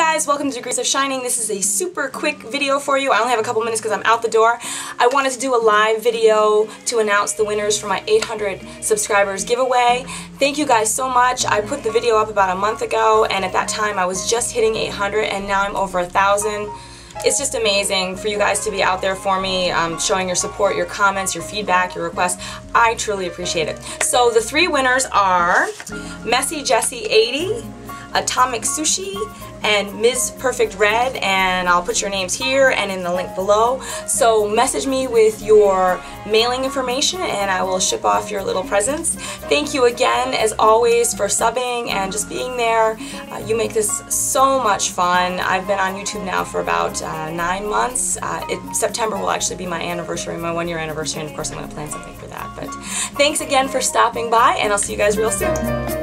guys, welcome to Degrees of Shining. This is a super quick video for you. I only have a couple minutes because I'm out the door. I wanted to do a live video to announce the winners for my 800 subscribers giveaway. Thank you guys so much. I put the video up about a month ago and at that time I was just hitting 800 and now I'm over a thousand. It's just amazing for you guys to be out there for me, um, showing your support, your comments, your feedback, your requests. I truly appreciate it. So the three winners are MessiJessi80, Atomiksushi, and MsPerfectRed, and I'll put your names here and in the link below. So message me with your mailing information and I will ship off your little presents. Thank you again, as always, for subbing and just being there. Uh, you make this so much fun. I've been on YouTube now for about uh, nine months. Uh, it, September will actually be my anniversary, my one year anniversary, and of course I'm going to plan something for that. But thanks again for stopping by, and I'll see you guys real soon.